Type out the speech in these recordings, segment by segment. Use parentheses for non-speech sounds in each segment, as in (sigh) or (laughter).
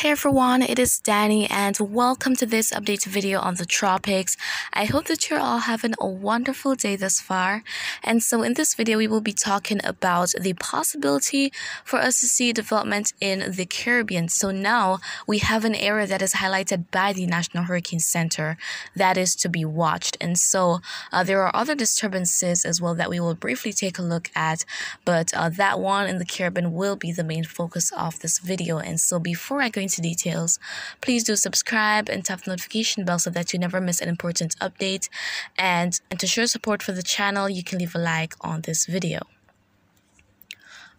Hey everyone, it is Dani'i and welcome to this update video on the tropics. I hope that you're all having a wonderful day thus far. And so in this video, we will be talking about the possibility for us to see development in the Caribbean. So now we have an area that is highlighted by the National Hurricane Center that is to be watched. And so uh, there are other disturbances as well that we will briefly take a look at, but uh, that one in the Caribbean will be the main focus of this video. And so before I go into details, please do subscribe and tap the notification bell so that you never miss an important update. And, and to show support for the channel, you can leave a like on this video.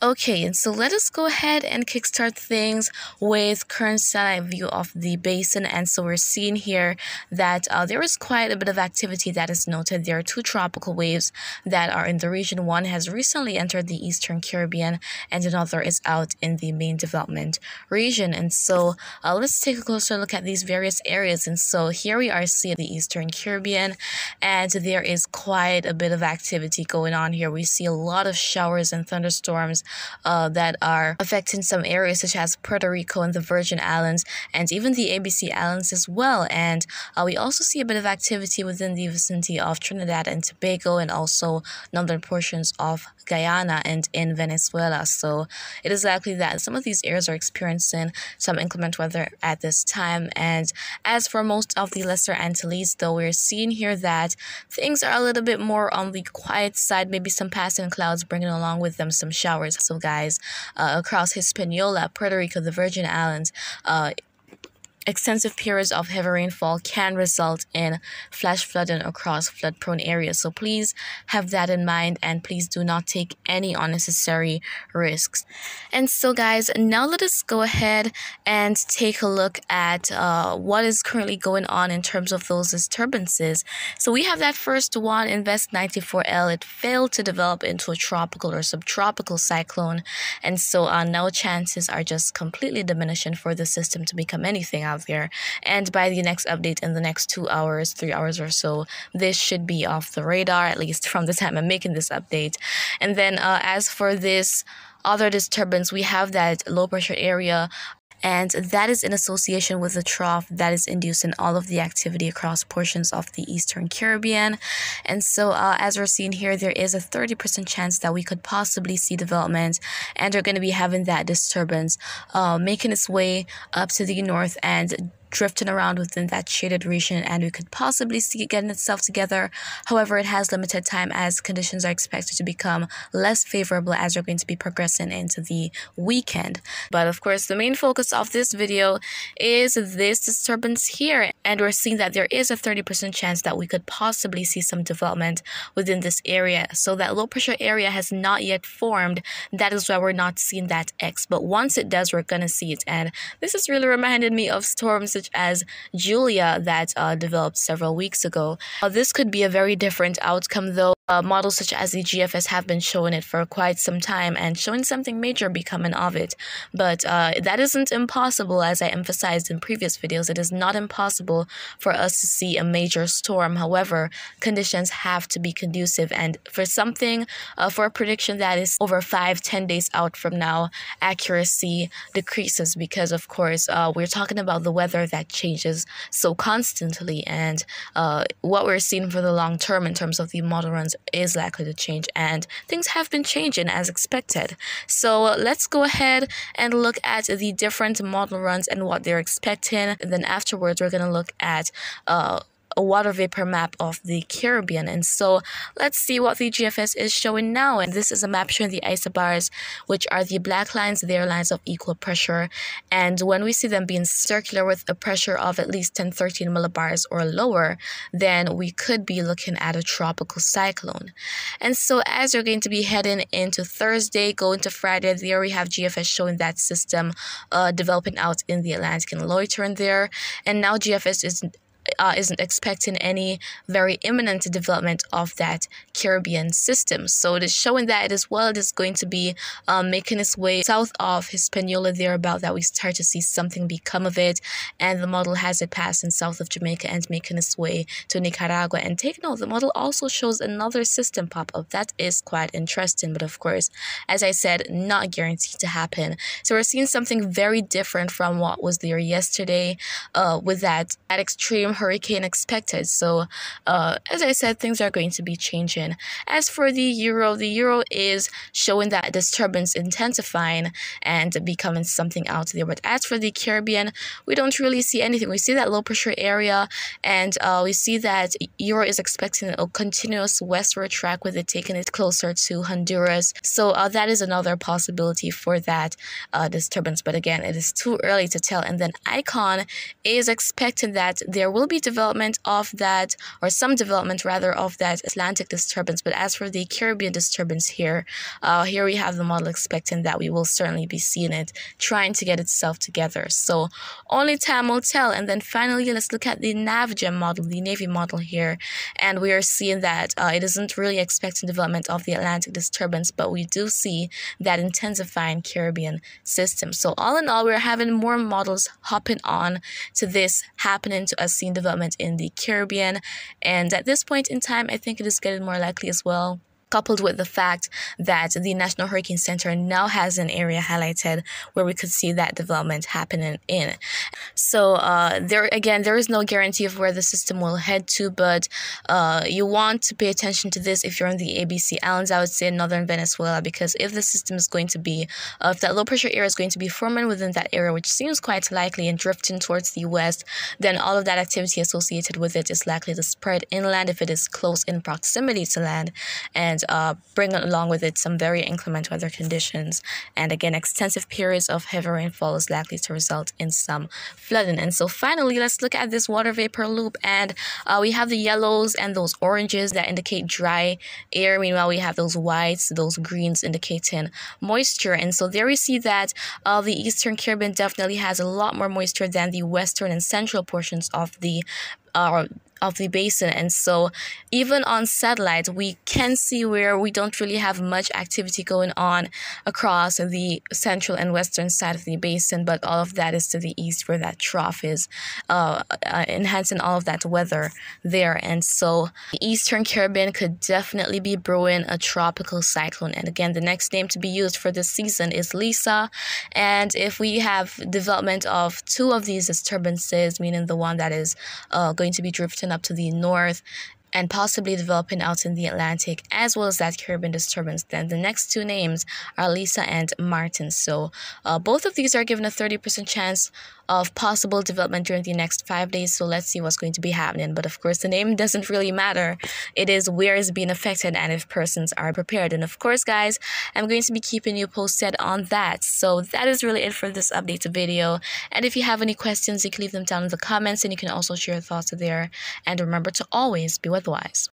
Okay, and so let us go ahead and kickstart things with current satellite view of the basin. And so we're seeing here that uh, there is quite a bit of activity that is noted. There are two tropical waves that are in the region. One has recently entered the Eastern Caribbean and another is out in the main development region. And so uh, let's take a closer look at these various areas. And so here we are seeing the Eastern Caribbean and there is quite a bit of activity going on here. We see a lot of showers and thunderstorms uh, that are affecting some areas such as Puerto Rico and the Virgin Islands and even the ABC Islands as well. And uh, we also see a bit of activity within the vicinity of Trinidad and Tobago and also northern portions of Guyana and in Venezuela. So it is likely that some of these areas are experiencing some inclement weather at this time. And as for most of the Lesser Antilles, though, we're seeing here that things are a little bit more on the quiet side, maybe some passing clouds bringing along with them some showers. So, guys, uh, across Hispaniola, Puerto Rico, the Virgin Islands, uh, Extensive periods of heavy rainfall can result in flash flooding across flood prone areas. So please have that in mind and please do not take any unnecessary risks. And so, guys, now let us go ahead and take a look at uh, what is currently going on in terms of those disturbances. So, we have that first one, Invest 94L. It failed to develop into a tropical or subtropical cyclone. And so, uh, now chances are just completely diminishing for the system to become anything out there. And by the next update in the next two hours, three hours or so, this should be off the radar, at least (laughs) from the time I'm making this update. And then uh, as for this other disturbance, we have that low pressure area and that is in association with the trough that is inducing all of the activity across portions of the Eastern Caribbean. And so, uh, as we're seeing here, there is a 30% chance that we could possibly see development, and are going to be having that disturbance uh, making its way up to the north and drifting around within that shaded region and we could possibly see it getting itself together. However, it has limited time as conditions are expected to become less favorable as we're going to be progressing into the weekend. But of course, the main focus of this video is this disturbance here and we're seeing that there is a 30% chance that we could possibly see some development within this area. So that low pressure area has not yet formed. That is why we're not seeing that X. But once it does, we're going to see it. And this has really reminded me of storms such as Julia that uh, developed several weeks ago. Uh, this could be a very different outcome though. Uh, models such as the GFS have been showing it for quite some time and showing something major becoming of it. But uh, that isn't impossible, as I emphasized in previous videos. It is not impossible for us to see a major storm. However, conditions have to be conducive. And for something, uh, for a prediction that is over five, ten days out from now, accuracy decreases because, of course, uh, we're talking about the weather that changes so constantly. And uh, what we're seeing for the long term in terms of the model runs is likely to change and things have been changing as expected. So let's go ahead and look at the different model runs and what they're expecting. And then afterwards, we're going to look at uh, a water vapor map of the Caribbean. And so let's see what the GFS is showing now. And this is a map showing the isobars, which are the black lines, they are lines of equal pressure. And when we see them being circular with a pressure of at least 10, 13 millibars or lower, then we could be looking at a tropical cyclone. And so as you're going to be heading into Thursday, going to Friday, there we have GFS showing that system uh, developing out in the Atlantic and loitering there. And now GFS is uh, isn't expecting any very imminent development of that Caribbean system. So it is showing that it is well, it is going to be um, making its way south of Hispaniola thereabout that we start to see something become of it. And the model has it passing south of Jamaica and making its way to Nicaragua. And take note, the model also shows another system pop up. That is quite interesting, but of course, as I said, not guaranteed to happen. So we're seeing something very different from what was there yesterday uh, with that, that extreme hurricane expected. So, uh, as I said, things are going to be changing. As for the euro, the euro is showing that disturbance intensifying and becoming something out there. But as for the Caribbean, we don't really see anything. We see that low pressure area, and uh, we see that euro is expecting a continuous westward track with it taking it closer to Honduras. So uh, that is another possibility for that uh, disturbance. But again, it is too early to tell. And then Icon is expecting that there will be development of that, or some development rather, of that Atlantic disturbance. But as for the Caribbean disturbance here, uh, here we have the model expecting that we will certainly be seeing it trying to get itself together. So only time will tell. And then finally, let's look at the NAVGEM model, the Navy model here. And we are seeing that uh, it isn't really expecting development of the Atlantic disturbance, but we do see that intensifying Caribbean system. So all in all, we're having more models hopping on to this happening to us development in the Caribbean. And at this point in time, I think it is getting more likely as well coupled with the fact that the National Hurricane Center now has an area highlighted where we could see that development happening in. So uh, there again, there is no guarantee of where the system will head to, but uh, you want to pay attention to this if you're on the ABC Islands. I would say northern Venezuela because if the system is going to be, uh, if that low pressure area is going to be forming within that area, which seems quite likely and drifting towards the west, then all of that activity associated with it is likely to spread inland if it is close in proximity to land and uh, bring along with it some very inclement weather conditions. And again, extensive periods of heavy rainfall is likely to result in some flooding. And so finally, let's look at this water vapor loop. And uh, we have the yellows and those oranges that indicate dry air. Meanwhile, we have those whites, those greens indicating moisture. And so there we see that uh, the Eastern Caribbean definitely has a lot more moisture than the western and central portions of the uh, of the basin. And so, even on satellite, we can see where we don't really have much activity going on across the central and western side of the basin, but all of that is to the east where that trough is, uh, uh, enhancing all of that weather there. And so, the eastern Caribbean could definitely be brewing a tropical cyclone. And again, the next name to be used for this season is Lisa. And if we have development of two of these disturbances, meaning the one that is uh, going to be drifting up to the north and possibly developing out in the Atlantic, as well as that Caribbean disturbance. Then the next two names are Lisa and Martin. So uh, both of these are given a 30% chance of possible development during the next five days. So let's see what's going to be happening. But of course, the name (laughs) doesn't really matter. It is where it's being affected and if persons are prepared. And of course, guys, I'm going to be keeping you posted on that. So that is really it for this update video. And if you have any questions, you can leave them down in the comments and you can also share your thoughts there. And remember to always be with otherwise.